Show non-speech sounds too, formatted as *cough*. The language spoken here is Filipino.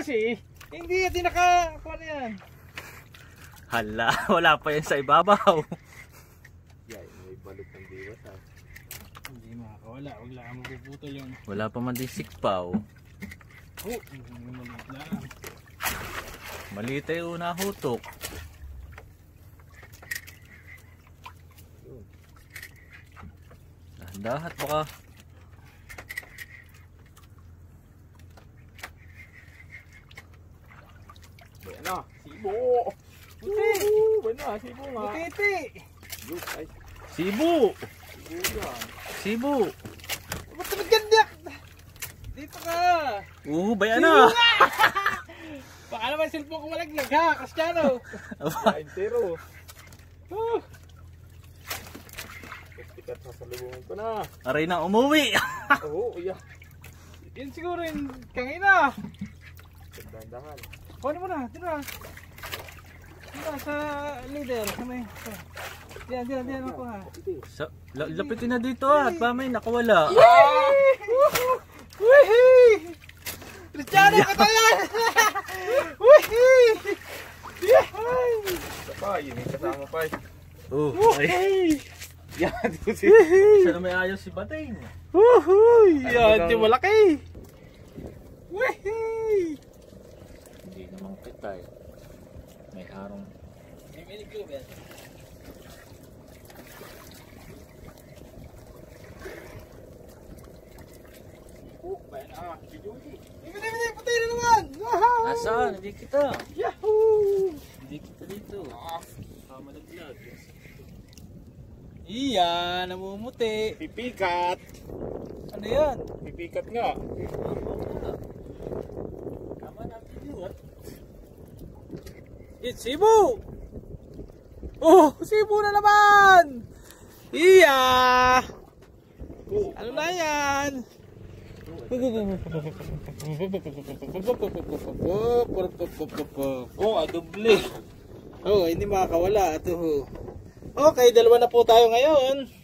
kasi. Hindi, hindi naka... Ano yan? Hala, *laughs* wala pa yan sa ibabaw. Yan, may balot ng diwas ha. Hindi makakawala. Huwag lang mapuputol yung... Wala pa man din sikpaw. Oh, hindi maliit lang. Maliit ay una hutok. Dahat baka May ano, sibo! Puti! Oo, may na, sibo nga. Putiti! Ay, Sibu! sibo yan. Sibu! Ba't ka naggandak? Dito ka! Uh, bayan na! *laughs* Baka naman cellphone ko malaglag ha, Kastyano! Kain entero. Oh, Tikat sa salubungin ko na. Aray na umuwi! Oo, iya. Yan siguro yung kangina. Dandahan. Kunin mo na, dito na. Dito na, sa leader. Sa may... Diyan, diyan, diyan ako ha. Sa, la, lapitin na dito ah, at mamay nakawala. Wihii! Cristiano, katayan! Yehey! Isa pa, yun yung kasama pa. Oh, ay! Yan, si sana may ayos si. Wuhuy! Ano Yan, di malaki! Wihii! Hindi naman kita eh. May arong. Oh, may na, si Judy. Hindi, hindi, patay na naman! Wow! Nasaan? Hindi kita. Yahoo! Hindi kita dito. Kasama ng vlog. Iya, namumuti. Pipikat. Ano yan? Pipikat nga. It's Cebu! Oh, Cebu na naman! Iya! Ano na yan? Oh, adoble. Oh, hindi makakawala. Ito. Okay, dalawa na po tayo ngayon.